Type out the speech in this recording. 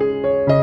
you